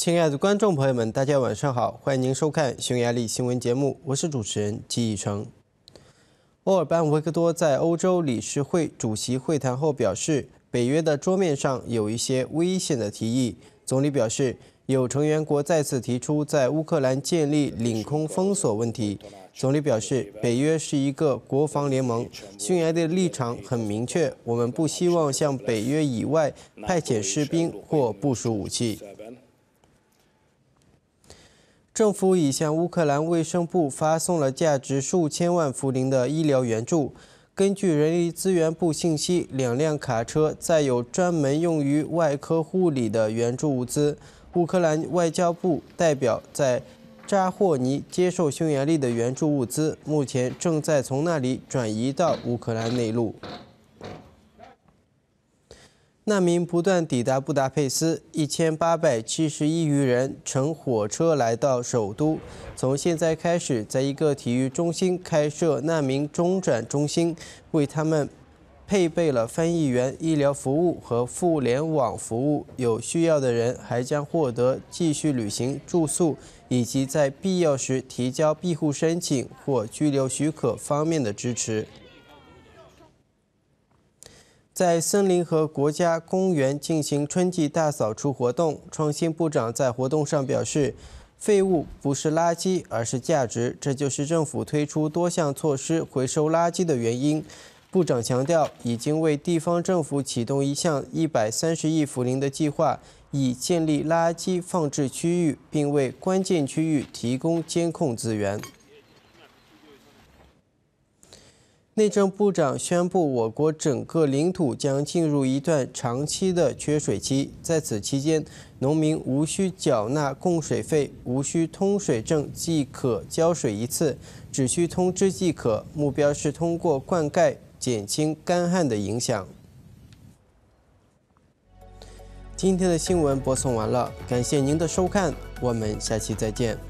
亲爱的观众朋友们，大家晚上好，欢迎您收看匈牙利新闻节目，我是主持人季义成。欧尔班维克多在欧洲理事会主席会谈后表示，北约的桌面上有一些危险的提议。总理表示，有成员国再次提出在乌克兰建立领空封锁问题。总理表示，北约是一个国防联盟，匈牙利的立场很明确，我们不希望向北约以外派遣士兵或部署武器。政府已向乌克兰卫生部发送了价值数千万福林的医疗援助。根据人力资源部信息，两辆卡车载有专门用于外科护理的援助物资。乌克兰外交部代表在扎霍尼接受匈牙利的援助物资，目前正在从那里转移到乌克兰内陆。难民不断抵达布达佩斯，一千八百七十一余人乘火车来到首都。从现在开始，在一个体育中心开设难民中转中心，为他们配备了翻译员、医疗服务和互联网服务。有需要的人还将获得继续旅行、住宿以及在必要时提交庇护申请或居留许可方面的支持。在森林和国家公园进行春季大扫除活动，创新部长在活动上表示：“废物不是垃圾，而是价值。这就是政府推出多项措施回收垃圾的原因。”部长强调，已经为地方政府启动一项一百三十亿福林的计划，以建立垃圾放置区域，并为关键区域提供监控资源。内政部长宣布，我国整个领土将进入一段长期的缺水期。在此期间，农民无需缴纳供水费，无需通水证即可浇水一次，只需通知即可。目标是通过灌溉减轻干旱的影响。今天的新闻播送完了，感谢您的收看，我们下期再见。